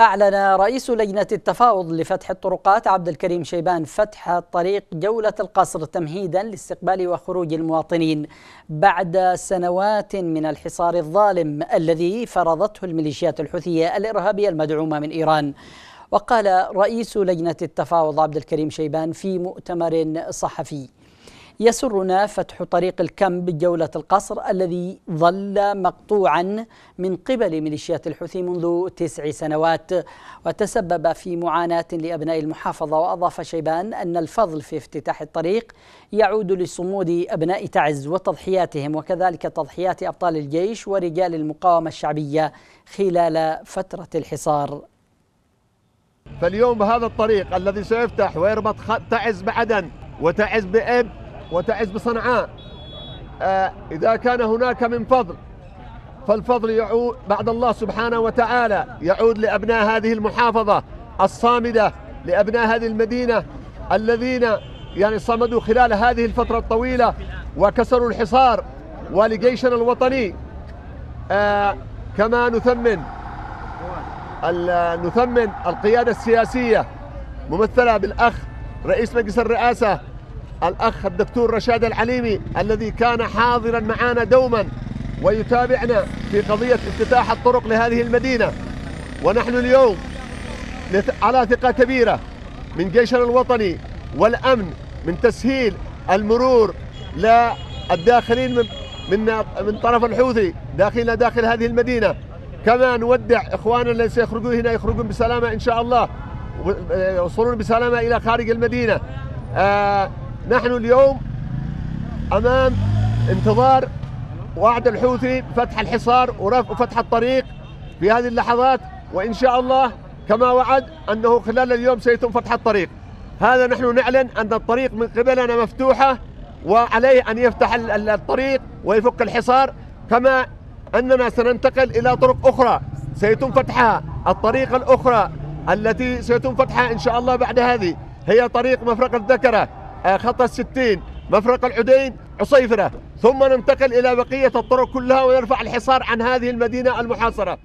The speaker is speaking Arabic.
أعلن رئيس لجنة التفاوض لفتح الطرقات عبد الكريم شيبان فتح طريق جولة القصر تمهيدا لاستقبال وخروج المواطنين بعد سنوات من الحصار الظالم الذي فرضته الميليشيات الحوثية الإرهابية المدعومة من إيران. وقال رئيس لجنة التفاوض عبد الكريم شيبان في مؤتمر صحفي يسرنا فتح طريق الكم بجولة القصر الذي ظل مقطوعا من قبل ميليشيات الحوثي منذ تسع سنوات وتسبب في معاناة لأبناء المحافظة. وأضاف شيبان أن الفضل في افتتاح الطريق يعود لصمود أبناء تعز وتضحياتهم وكذلك تضحيات أبطال الجيش ورجال المقاومة الشعبية خلال فترة الحصار. فاليوم بهذا الطريق الذي سيفتح ويربط تعز بعدن وتعز بإب وتعز بصنعاء. آه إذا كان هناك من فضل فالفضل يعود بعد الله سبحانه وتعالى يعود لأبناء هذه المحافظة الصامدة لأبناء هذه المدينة الذين يعني صمدوا خلال هذه الفترة الطويلة وكسروا الحصار ولجيشنا الوطني. آه كما نثمن نثمن القيادة السياسية ممثلة بالأخ رئيس مجلس الرئاسة الأخ الدكتور رشاد العليمي الذي كان حاضرا معنا دوما ويتابعنا في قضية افتتاح الطرق لهذه المدينة. ونحن اليوم على ثقة كبيرة من جيشنا الوطني والأمن من تسهيل المرور للداخلين من من من طرف الحوثي داخلنا داخل هذه المدينة. كما نودع إخواننا الذين سيخرجون هنا يخرجون بسلامة إن شاء الله يوصلون بسلامة إلى خارج المدينة. آه نحن اليوم أمام انتظار وعد الحوثي فتح الحصار وفتح الطريق في هذه اللحظات وإن شاء الله كما وعد أنه خلال اليوم سيتم فتح الطريق. هذا نحن نعلن أن الطريق من قبلنا مفتوحة وعليه أن يفتح الطريق ويفك الحصار. كما أننا سننتقل إلى طرق أخرى سيتم فتحها الطريق الأخرى التي سيتم فتحها إن شاء الله بعد هذه. هي طريق مفرق الذكرة خط الستين. مفرق العدين عصيفرة. ثم ننتقل إلى بقية الطرق كلها ويرفع الحصار عن هذه المدينة المحاصرة.